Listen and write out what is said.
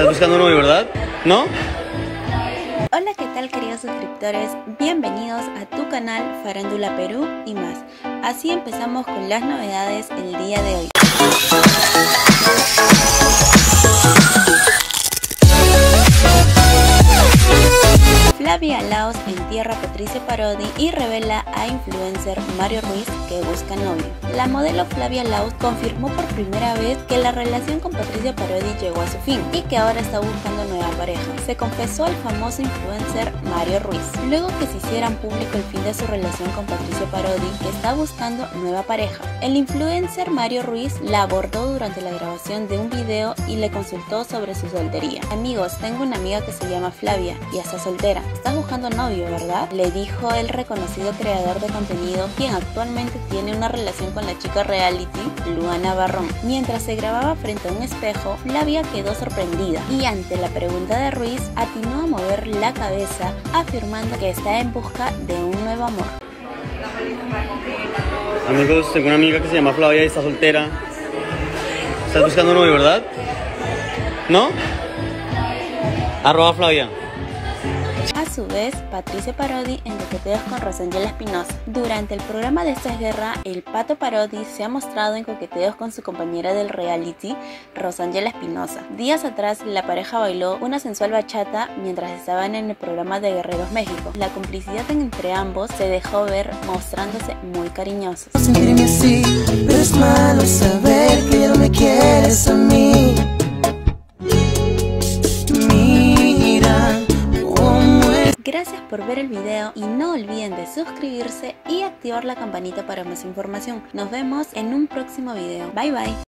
Estás buscando novio, ¿verdad? ¿No? Hola, ¿qué tal queridos suscriptores? Bienvenidos a tu canal Farándula Perú y más. Así empezamos con las novedades el día de hoy. Flavia Laos entierra a Patricia Parodi y revela a influencer Mario Ruiz que busca novio. La modelo Flavia Laos confirmó por primera vez que la relación con Patricia Parodi llegó a su fin y que ahora está buscando nueva pareja. Se confesó al famoso influencer Mario Ruiz, luego que se hicieran público el fin de su relación con Patricia Parodi, que está buscando nueva pareja. El influencer Mario Ruiz la abordó durante la grabación de un video y le consultó sobre su soltería. Amigos, tengo una amiga que se llama Flavia y está soltera. Estás buscando novio, ¿verdad? Le dijo el reconocido creador de contenido, quien actualmente tiene una relación con la chica reality, Luana Barrón. Mientras se grababa frente a un espejo, Flavia quedó sorprendida y ante la pregunta de Ruiz, atinó a mover la cabeza, afirmando que está en busca de un nuevo amor. Amigos, tengo una amiga que se llama Flavia y está soltera. Estás buscando novio, ¿verdad? ¿No? Arroba Flavia. A su vez, Patricia Parodi en coqueteos con Rosangela Espinosa. Durante el programa de esta guerra, el pato Parodi se ha mostrado en coqueteos con su compañera del reality, Rosangela Espinosa. Días atrás, la pareja bailó una sensual bachata mientras estaban en el programa de Guerreros México. La complicidad entre ambos se dejó ver mostrándose muy cariñosos. Gracias por ver el video y no olviden de suscribirse y activar la campanita para más información. Nos vemos en un próximo video. Bye bye.